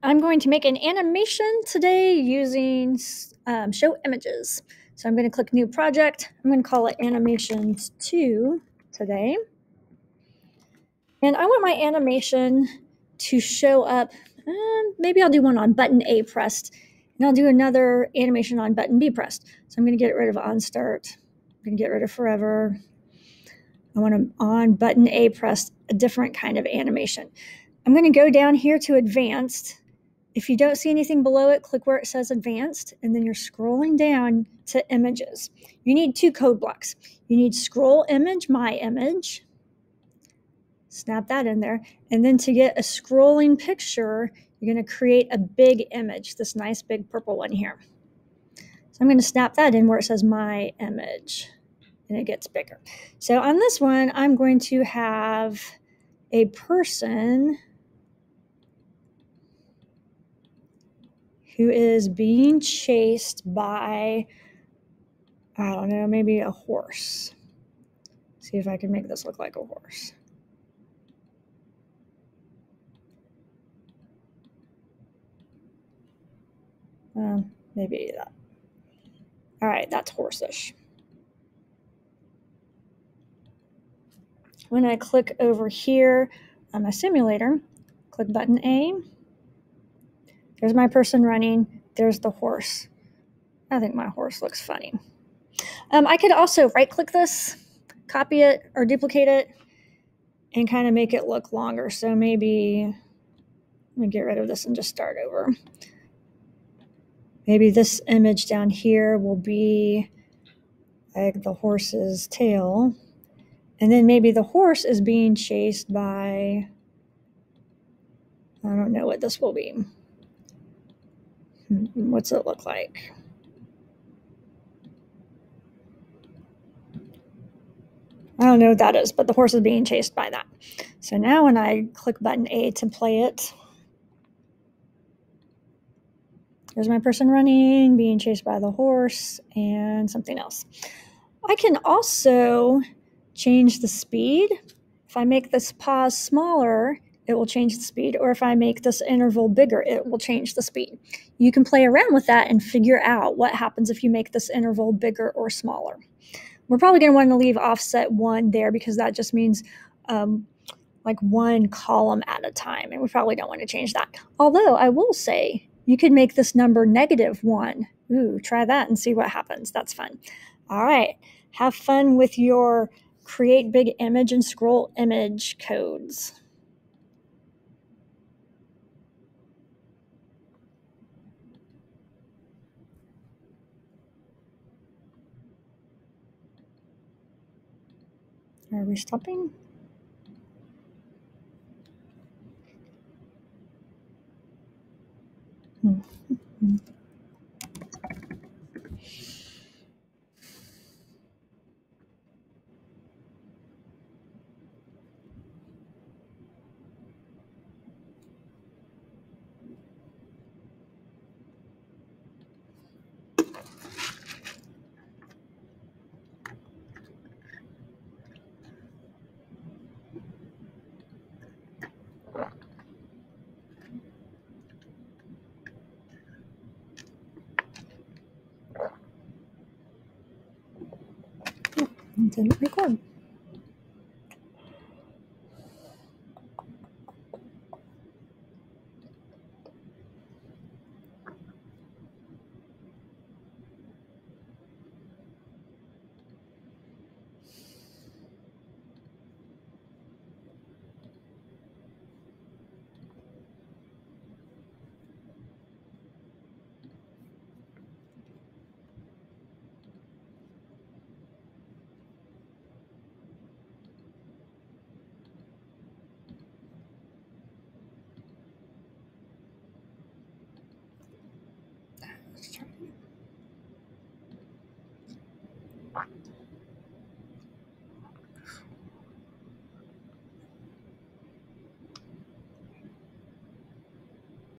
I'm going to make an animation today using um, show images. So I'm going to click new project. I'm going to call it animations 2 today. And I want my animation to show up. Um, maybe I'll do one on button A pressed and I'll do another animation on button B pressed. So I'm going to get rid of on start. I'm going to get rid of forever. I want to on button A pressed a different kind of animation. I'm going to go down here to advanced if you don't see anything below it, click where it says advanced, and then you're scrolling down to images. You need two code blocks. You need scroll image, my image, snap that in there. And then to get a scrolling picture, you're going to create a big image, this nice big purple one here. So I'm going to snap that in where it says my image and it gets bigger. So on this one, I'm going to have a person who is being chased by, I don't know, maybe a horse. See if I can make this look like a horse. Um, maybe that. All right, that's horseish. When I click over here on my simulator, click button A, there's my person running. There's the horse. I think my horse looks funny. Um, I could also right click this, copy it or duplicate it, and kind of make it look longer. So maybe let me get rid of this and just start over. Maybe this image down here will be like the horse's tail. And then maybe the horse is being chased by, I don't know what this will be. Hmm, what's it look like? I don't know what that is, but the horse is being chased by that. So now when I click button A to play it, there's my person running, being chased by the horse, and something else. I can also change the speed. If I make this pause smaller, it will change the speed. Or if I make this interval bigger, it will change the speed. You can play around with that and figure out what happens if you make this interval bigger or smaller. We're probably going to want to leave offset one there because that just means um, like one column at a time. And we probably don't want to change that. Although I will say you could make this number negative one. Ooh, try that and see what happens. That's fun. All right. Have fun with your create big image and scroll image codes. Are we stopping? Hmm. Então, me conta.